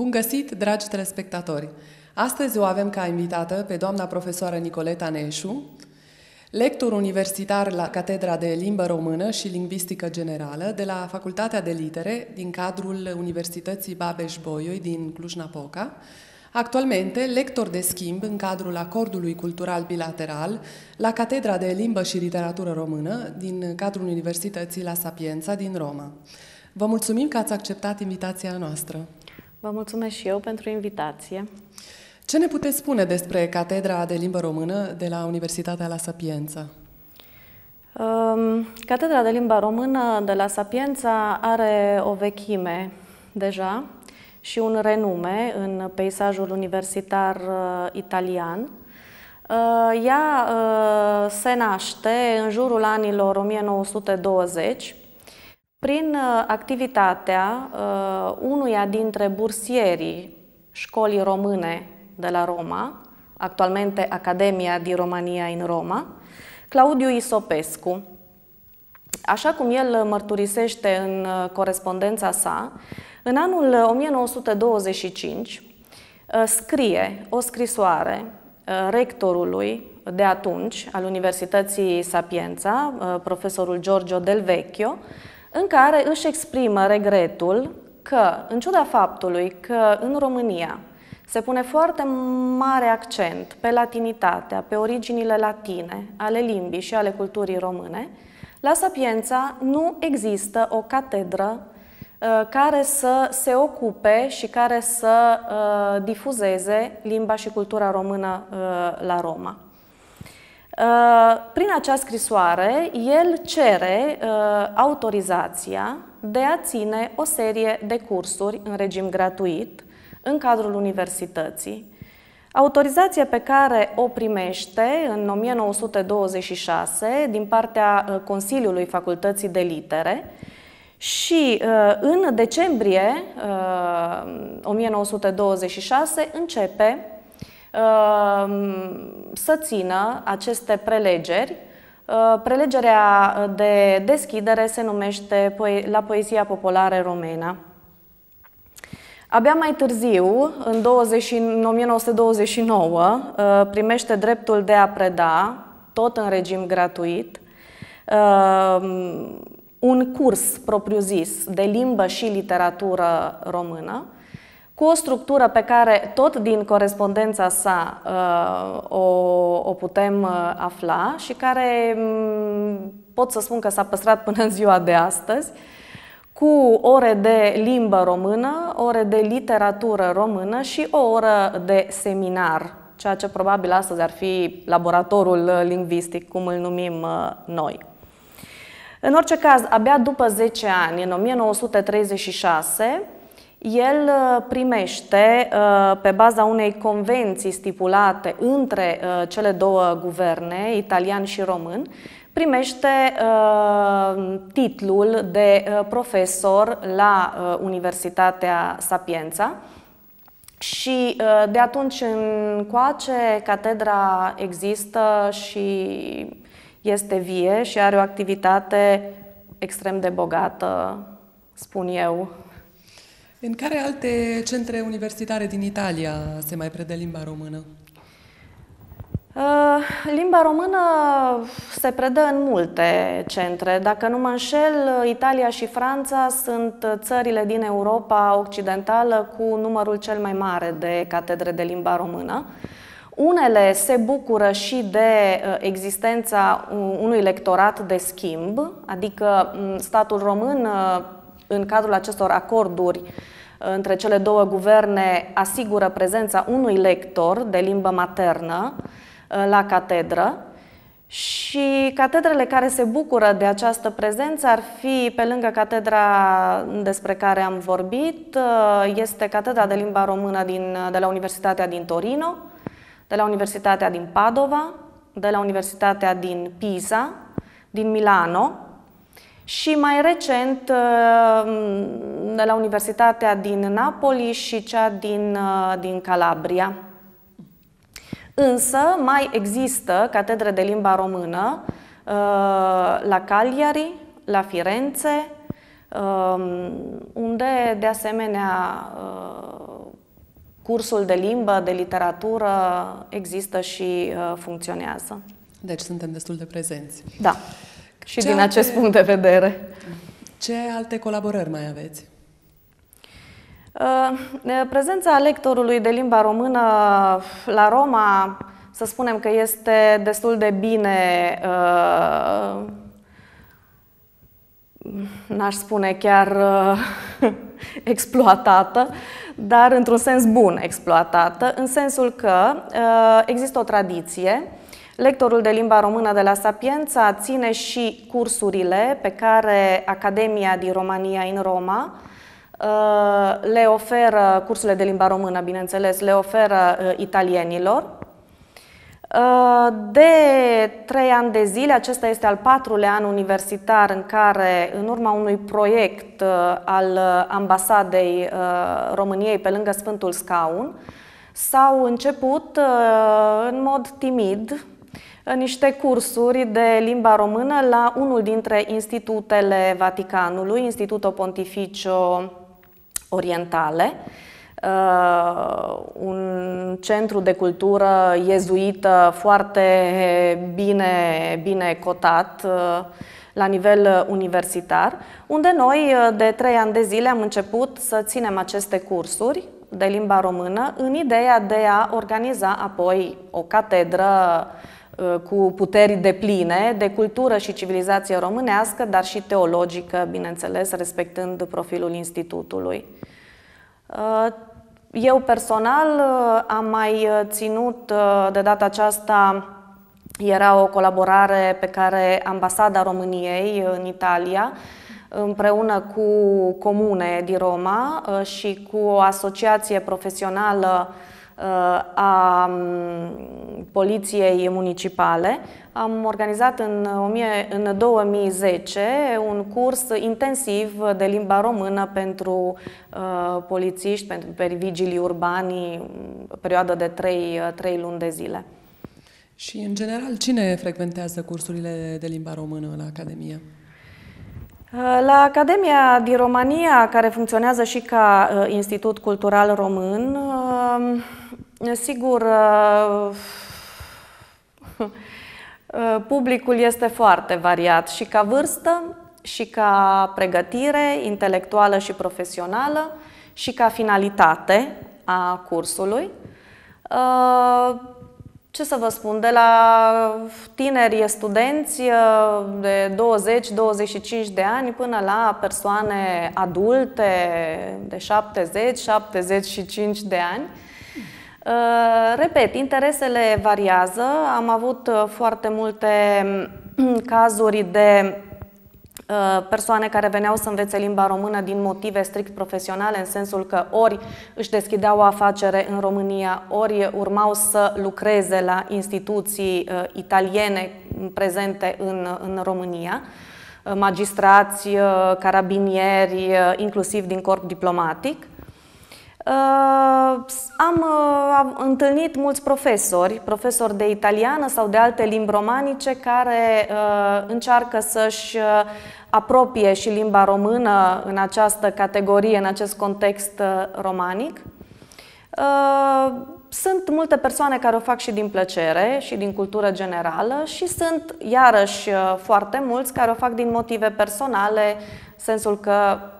Bun găsit, dragi telespectatori! Astăzi o avem ca invitată pe doamna profesoară Nicoleta Neșu, lector universitar la Catedra de Limbă Română și Lingvistică Generală de la Facultatea de Litere din cadrul Universității Babeș-Bolyai din Cluj-Napoca, Actualmente, lector de schimb în cadrul Acordului Cultural Bilateral la Catedra de Limbă și Literatură Română din cadrul Universității La Sapienza din Roma. Vă mulțumim că ați acceptat invitația noastră. Vă mulțumesc și eu pentru invitație. Ce ne puteți spune despre Catedra de Limbă Română de la Universitatea La Sapienza? Um, Catedra de Limba Română de la Sapienza are o vechime deja și un renume în peisajul universitar uh, italian. Uh, ea uh, se naște în jurul anilor 1920 prin activitatea unuia dintre bursierii școlii române de la Roma, actualmente Academia di Romania în Roma, Claudiu Isopescu. Așa cum el mărturisește în corespondența sa, în anul 1925 uh, scrie o scrisoare uh, rectorului de atunci al Universității Sapienza, uh, profesorul Giorgio Del Vecchio, în care își exprimă regretul că, în ciuda faptului că în România se pune foarte mare accent pe latinitatea, pe originile latine ale limbii și ale culturii române, la Sapienza nu există o catedră Uh, care să se ocupe și care să uh, difuzeze limba și cultura română uh, la Roma. Prin acea scrisoare, el cere autorizația de a ține o serie de cursuri în regim gratuit în cadrul universității. Autorizație pe care o primește în 1926 din partea Consiliului Facultății de Litere, și uh, în decembrie 1926 uh, începe uh, să țină aceste prelegeri. Prelegerea de deschidere se numește La Poezia Populară Romena. Abia mai târziu, în, 20, în 1929, primește dreptul de a preda, tot în regim gratuit, un curs propriu-zis de limbă și literatură română, cu o structură pe care tot din corespondența sa uh, o, o putem uh, afla și care um, pot să spun că s-a păstrat până în ziua de astăzi, cu ore de limbă română, ore de literatură română și o oră de seminar, ceea ce probabil astăzi ar fi laboratorul lingvistic, cum îl numim uh, noi. În orice caz, abia după 10 ani, în 1936, el uh, primește, uh, pe baza unei convenții stipulate între uh, cele două guverne, italian și român, primește titlul de profesor la Universitatea Sapienza și de atunci încoace catedra există și este vie și are o activitate extrem de bogată, spun eu. În care alte centre universitare din Italia se mai predă limba română? Uh, limba română se predă în multe centre. Dacă nu mă înșel, Italia și Franța sunt țările din Europa Occidentală cu numărul cel mai mare de catedre de limba română. Unele se bucură și de uh, existența unui lectorat de schimb, adică mm, statul român, uh, în cadrul acestor acorduri uh, între cele două guverne, asigură prezența unui lector de limbă maternă la catedră. Și catedrele care se bucură de această prezență ar fi, pe lângă catedra despre care am vorbit, este Catedra de Limba Română din, de la Universitatea din Torino, de la Universitatea din Padova, de la Universitatea din Pisa, din Milano și mai recent uh, de la Universitatea din Napoli și cea din, uh, din Calabria. Însă mai există catedre de limba română uh, la Cagliari, la Firenze, unde de asemenea cursul de limbă, de literatură există și funcționează. Deci suntem destul de prezenți. Da. Și Ce din alte... acest punct de vedere. Ce alte colaborări mai aveți? Prezența lectorului de limba română la Roma, să spunem că este destul de bine n-aș spune chiar uh, exploatată, dar într-un sens bun exploatată, în sensul că uh, există o tradiție. Lectorul de limba română de la Sapiența ține și cursurile pe care Academia din România în Roma uh, le oferă, cursurile de limba română, bineînțeles, le oferă uh, italienilor. Uh, de trei ani de zile, acesta este al patrulea an universitar în care, în urma unui proiect uh, al ambasadei uh, României pe lângă Sfântul Scaun, s-au început în mod timid niște cursuri de limba română la unul dintre institutele Vaticanului, Institutul Pontificio Orientale, uh, un centru de cultură iezuită foarte bine, bine cotat uh, la nivel universitar, unde noi uh, de trei ani de zile am început să ținem aceste cursuri de limba română în ideea de a organiza apoi o catedră uh, cu puteri de pline de cultură și civilizație românească, dar și teologică, bineînțeles, respectând profilul institutului. Uh, eu personal uh, am mai uh, ținut de data aceasta era o colaborare pe care Ambasada României în Italia împreună cu comune din Roma și cu o asociație profesională a Poliției Municipale. Am organizat în, în 2010 un curs intensiv de limba română pentru uh, polițiști, pentru vigilii urbani, perioadă de 3, 3 luni de zile. Și, în general, cine frecventează cursurile de limba română la Academie? La Academia din România, care funcționează și ca uh, Institut Cultural Român, uh, Sigur, uh, uh, publicul este foarte variat și ca vârstă, și ca pregătire intelectuală și profesională, și ca finalitate a cursului. Uh, ce să vă spun, de la tineri studenți de 20-25 de ani până la persoane adulte de 70-75 de ani, Uh, repet, interesele variază. Am avut uh, foarte multe mm, cazuri de uh, persoane care veneau să învețe limba română din motive strict profesionale, în sensul că ori își deschideau o afacere în România, ori urmau să lucreze la instituții italiene prezente în, în România, magistrați, carabinieri, inclusiv din corp diplomatic. Uh, am uh, întâlnit mulți profesori, profesori de italiană sau de alte limbi romanice, care uh, încearcă să-și apropie și limba română în această categorie, în acest context romanic. Sunt multe persoane care o fac și din plăcere și din cultură generală și sunt iarăși foarte mulți care o fac din motive personale, sensul că Mm,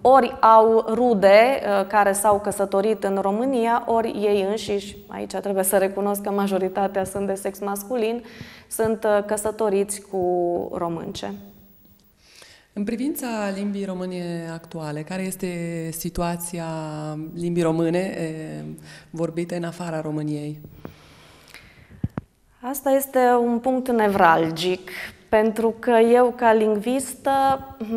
ori au rude uh, care s-au căsătorit în România, ori ei înșiși, aici trebuie să recunosc că majoritatea sunt de sex masculin, sunt uh, căsătoriți cu românce. În privința limbii române actuale, care este situația limbii române vorbite în afara României? Asta este un punct nevralgic, pentru că eu, ca lingvistă,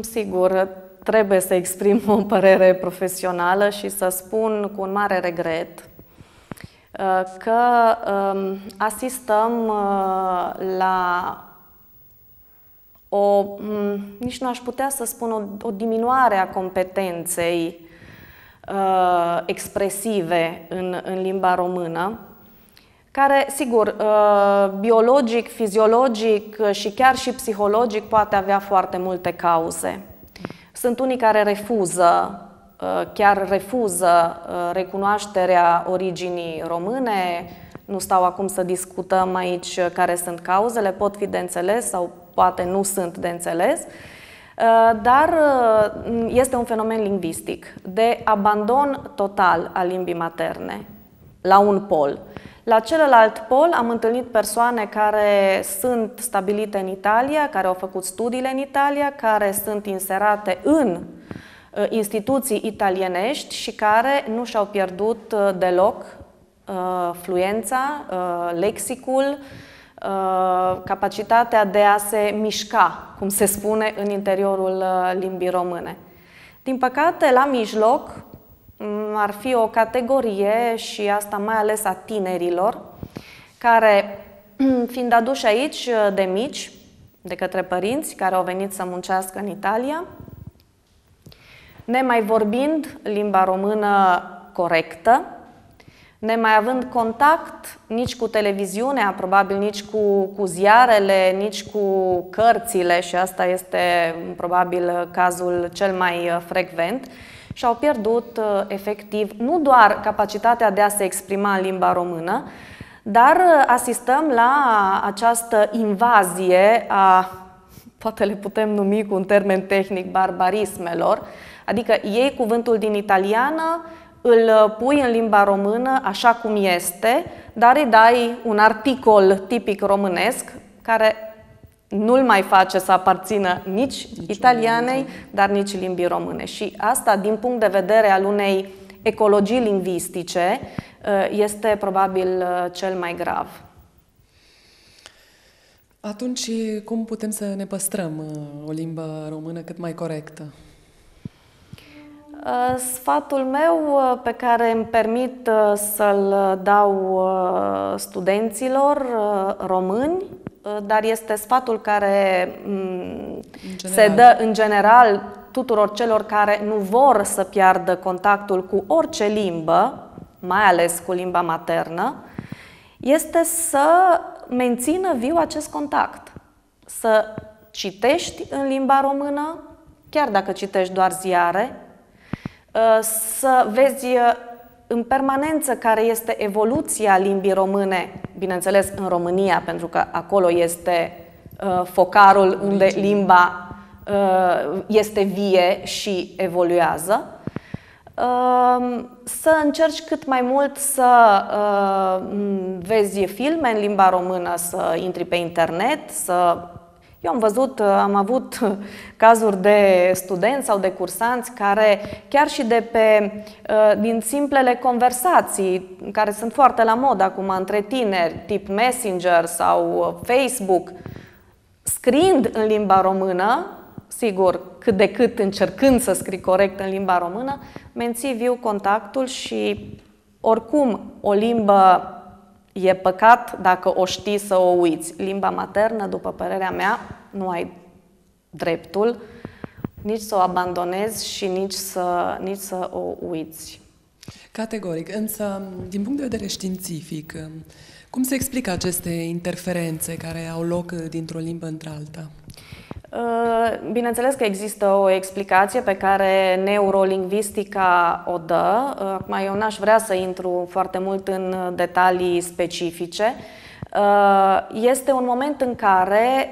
sigur, trebuie să exprim o părere profesională și să spun cu un mare regret uh, că um, asistăm uh, la o, mm, nici nu aș putea să spun, o, o diminuare a competenței uh, expresive în, în limba română, care, sigur, biologic, fiziologic și chiar și psihologic poate avea foarte multe cauze. Sunt unii care refuză chiar refuză recunoașterea originii române. Nu stau acum să discutăm aici care sunt cauzele, pot fi de înțeles sau poate nu sunt de înțeles. Dar este un fenomen lingvistic de abandon total al limbii materne la un pol. La celălalt pol am întâlnit persoane care sunt stabilite în Italia, care au făcut studiile în Italia, care sunt inserate în uh, instituții italienești și care nu și-au pierdut uh, deloc uh, fluența, lexicul, capacitatea de a se mișca, cum se spune, în interiorul limbii române. Din păcate, la mijloc, Mm, ar fi o categorie și asta mai ales a tinerilor, care, fiind aduși aici uh, de mici, de către părinți care au venit să muncească în Italia, nemai vorbind limba română corectă, nemai având contact nici cu televiziunea, probabil nici cu, cu ziarele, nici cu cărțile, și asta este probabil cazul cel mai uh, frecvent, și-au pierdut uh, efectiv nu doar capacitatea de a se exprima în limba română, dar uh, asistăm la această invazie a, poate le putem numi cu un termen tehnic, barbarismelor, adică iei cuvântul din italiană, îl uh, pui în limba română așa cum este, dar îi dai un articol tipic românesc care nu-l mai face să aparțină nici, nici italianei, dar nici limbii române. Și asta, din punct de vedere al unei ecologii lingvistice, uh, este probabil uh, cel mai grav. Atunci, cum putem să ne păstrăm uh, o limbă română cât mai corectă? Sfatul meu pe care îmi permit să-l dau studenților români Uh, dar este sfatul care mm, se dă în general tuturor celor care nu vor să piardă contactul cu orice limbă, mai ales cu limba maternă, este să mențină viu acest contact. Să citești în limba română, chiar dacă citești doar ziare, uh, să vezi în permanență care este evoluția limbii române, bineînțeles în România, pentru că acolo este uh, focarul unde limba uh, este vie și evoluează. Uh, să încerci cât mai mult să uh, vezi filme în limba română, să intri pe internet, să eu am văzut, am avut cazuri de studenți sau de cursanți care chiar și de pe, uh, din simplele conversații, care sunt foarte la mod acum între tineri, tip Messenger sau Facebook, scriind în limba română, sigur, cât de cât încercând să scrii corect în limba română, menții viu contactul și oricum o limbă E păcat dacă o știi să o uiți. Limba maternă, după părerea mea, nu ai dreptul nici să o abandonezi și nici să, nici să o uiți. Categoric. Însă, din punct de vedere științific, cum se explică aceste interferențe care au loc dintr-o limbă într-alta? Uh, bineînțeles că există o explicație pe care neurolingvistica o dă. Uh, acum eu n-aș vrea să intru foarte mult în detalii specifice. Uh, este un moment în care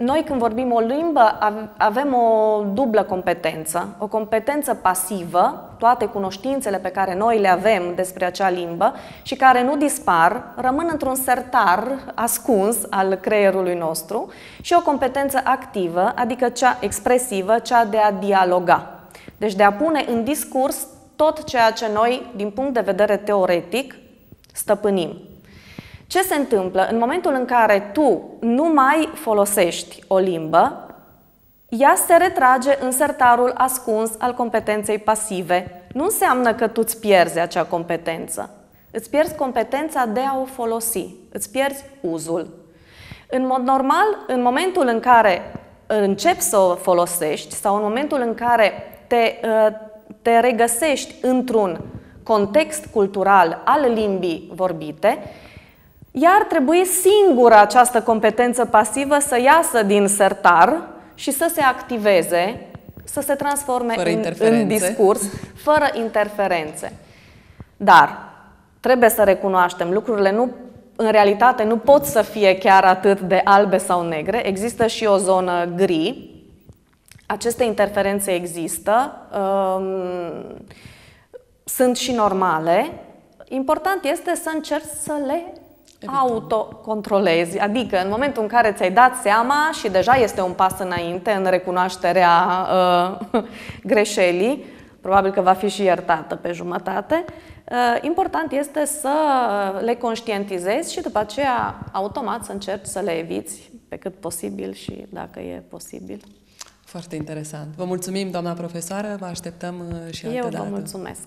noi când vorbim o limbă avem o dublă competență, o competență pasivă, toate cunoștințele pe care noi le avem despre acea limbă și care nu dispar, rămân într-un sertar ascuns al creierului nostru și o competență activă, adică cea expresivă, cea de a dialoga. Deci de a pune în discurs tot ceea ce noi, din punct de vedere teoretic, stăpânim. Ce se întâmplă? În momentul în care tu nu mai folosești o limbă, ea se retrage în sertarul ascuns al competenței pasive. Nu înseamnă că tu îți pierzi acea competență. Îți pierzi competența de a o folosi. Îți pierzi uzul. În mod normal, în momentul în care începi să o folosești sau în momentul în care te, ă, te regăsești într-un context cultural al limbii vorbite, ea ar trebui singură această competență pasivă să iasă din sertar și să se activeze să se transforme fără în, în discurs, fără interferențe. Dar trebuie să recunoaștem, lucrurile nu, în realitate nu pot să fie chiar atât de albe sau negre. Există și o zonă gri. Aceste interferențe există, um, sunt și normale. Important este să încerci să le autocontrolezi. Adică în momentul în care ți-ai dat seama și deja este un pas înainte în recunoașterea uh, greșelii, probabil că va fi și iertată pe jumătate, uh, important este să le conștientizezi și după aceea automat să încerci să le eviți pe cât posibil și dacă e posibil. Foarte interesant. Vă mulțumim, doamna profesoară, vă așteptăm uh, și alte Eu dată. vă mulțumesc.